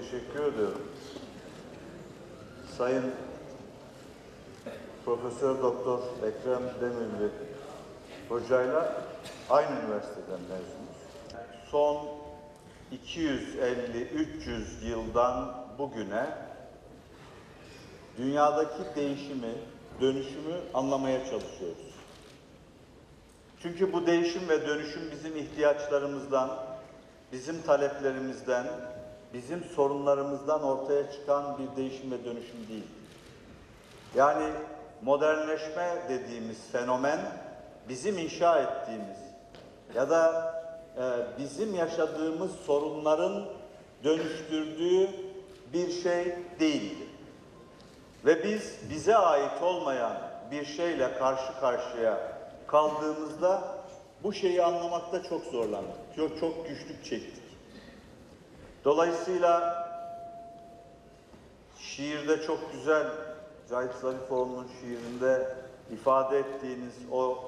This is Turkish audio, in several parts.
teşekkür ediyorum. Sayın Profesör Doktor Ekrem Demirli hocayla aynı üniversiteden mezunuz. Son 250-300 yıldan bugüne dünyadaki değişimi, dönüşümü anlamaya çalışıyoruz. Çünkü bu değişim ve dönüşüm bizim ihtiyaçlarımızdan, bizim taleplerimizden, bizim sorunlarımızdan ortaya çıkan bir değişim ve dönüşüm değil. Yani modernleşme dediğimiz fenomen bizim inşa ettiğimiz ya da e, bizim yaşadığımız sorunların dönüştürdüğü bir şey değildi. Ve biz bize ait olmayan bir şeyle karşı karşıya kaldığımızda bu şeyi anlamakta çok zorlandık. Çok, çok güçlük çektik. Dolayısıyla şiirde çok güzel Cahit Zarifoğlu'nun şiirinde ifade ettiğiniz o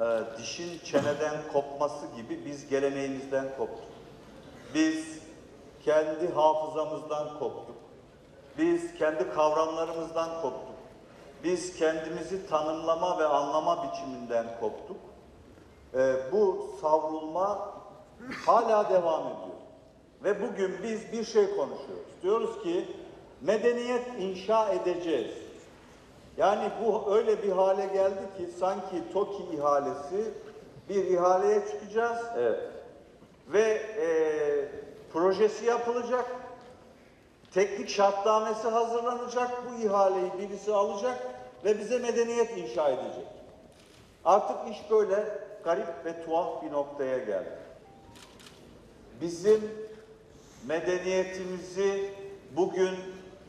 e, dişin çeneden kopması gibi biz geleneğimizden koptuk. Biz kendi hafızamızdan koptuk. Biz kendi kavramlarımızdan koptuk. Biz kendimizi tanımlama ve anlama biçiminden koptuk. Ee, bu savrulma hala devam ediyor. Ve bugün biz bir şey konuşuyoruz. Diyoruz ki medeniyet inşa edeceğiz. Yani bu öyle bir hale geldi ki sanki TOKİ ihalesi bir ihaleye çıkacağız. Evet. Ve e, projesi yapılacak. Teknik şartnamesi hazırlanacak. Bu ihaleyi birisi alacak ve bize medeniyet inşa edecek. Artık iş böyle garip ve tuhaf bir noktaya geldi. Bizim medeniyetimizi bugün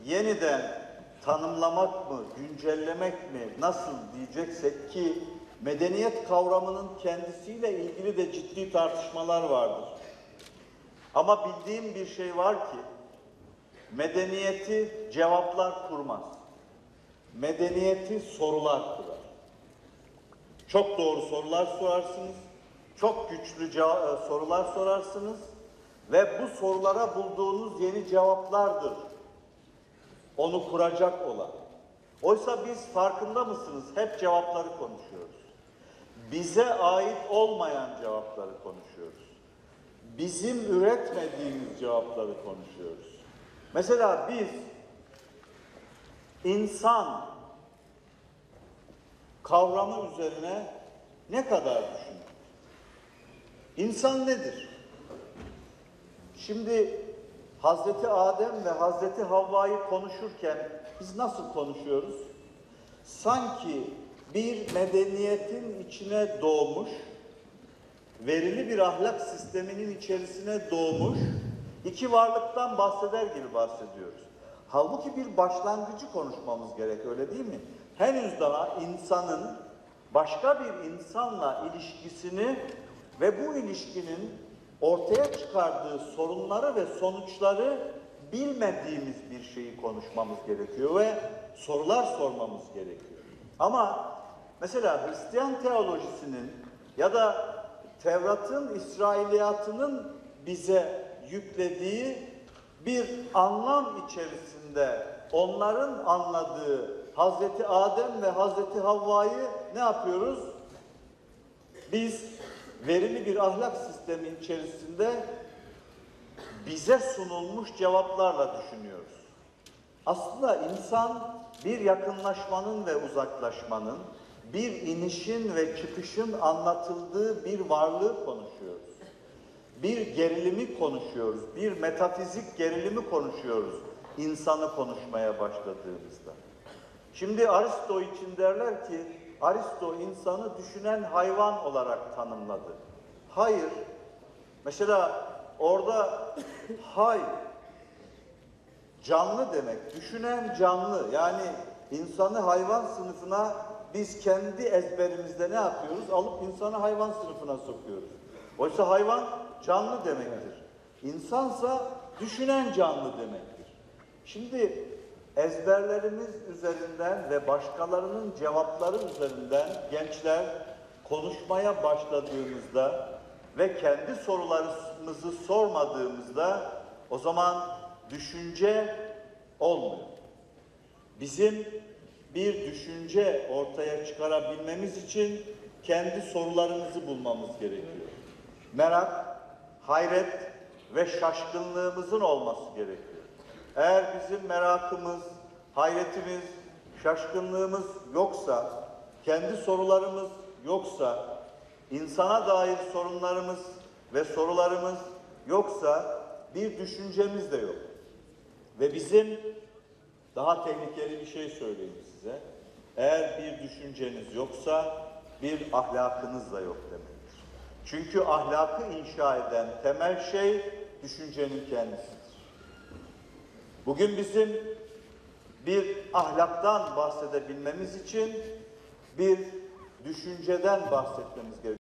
yeniden tanımlamak mı, güncellemek mi, nasıl diyeceksek ki medeniyet kavramının kendisiyle ilgili de ciddi tartışmalar vardır. Ama bildiğim bir şey var ki medeniyeti cevaplar kurmaz. Medeniyeti sorular kurar. Çok doğru sorular sorarsınız. Çok güçlü e, sorular sorarsınız ve bu sorulara bulduğunuz yeni cevaplardır. Onu kuracak olan. Oysa biz farkında mısınız? Hep cevapları konuşuyoruz. Bize ait olmayan cevapları konuşuyoruz. Bizim üretmediğimiz cevapları konuşuyoruz. Mesela biz insan kavramı üzerine ne kadar düşündük? İnsan nedir? Şimdi Hazreti Adem ve Hazreti Havva'yı konuşurken biz nasıl konuşuyoruz? Sanki bir medeniyetin içine doğmuş, verili bir ahlak sisteminin içerisine doğmuş iki varlıktan bahseder gibi bahsediyoruz. Halbuki bir başlangıcı konuşmamız gerek öyle değil mi? Henüz daha insanın başka bir insanla ilişkisini ve bu ilişkinin ortaya çıkardığı sorunları ve sonuçları bilmediğimiz bir şeyi konuşmamız gerekiyor ve sorular sormamız gerekiyor. Ama mesela Hristiyan teolojisinin ya da Tevrat'ın, İsrailiyatının bize yüklediği bir anlam içerisinde onların anladığı Hazreti Adem ve Hazreti Havva'yı ne yapıyoruz? Biz verili bir ahlak sistemi içerisinde bize sunulmuş cevaplarla düşünüyoruz. Aslında insan bir yakınlaşmanın ve uzaklaşmanın, bir inişin ve çıkışın anlatıldığı bir varlığı konuşuyoruz. Bir gerilimi konuşuyoruz, bir metafizik gerilimi konuşuyoruz insanı konuşmaya başladığımızda. Şimdi Aristo için derler ki Aristo insanı düşünen hayvan olarak tanımladı. Hayır. Mesela orada hay canlı demek. Düşünen canlı. Yani insanı hayvan sınıfına biz kendi ezberimizde ne yapıyoruz? Alıp insanı hayvan sınıfına sokuyoruz. Oysa hayvan canlı demektir. İnsansa düşünen canlı demektir. Şimdi ezberlerimiz üzerinden ve başkalarının cevapları üzerinden gençler konuşmaya başladığımızda ve kendi sorularımızı sormadığımızda o zaman düşünce olmuyor. Bizim bir düşünce ortaya çıkarabilmemiz için kendi sorularımızı bulmamız gerekiyor. Merak, hayret ve şaşkınlığımızın olması gerekiyor. Eğer bizim merakımız, hayretimiz, şaşkınlığımız yoksa, kendi sorularımız yoksa, insana dair sorunlarımız ve sorularımız yoksa bir düşüncemiz de yok. Ve bizim daha tehlikeli bir şey söyleyeyim size. Eğer bir düşünceniz yoksa bir ahlakınız da yok demektir. Çünkü ahlakı inşa eden temel şey düşüncenin kendisidir. Bugün bizim bir ahlaktan bahsedebilmemiz için bir düşünceden bahsetmemiz gerekiyor.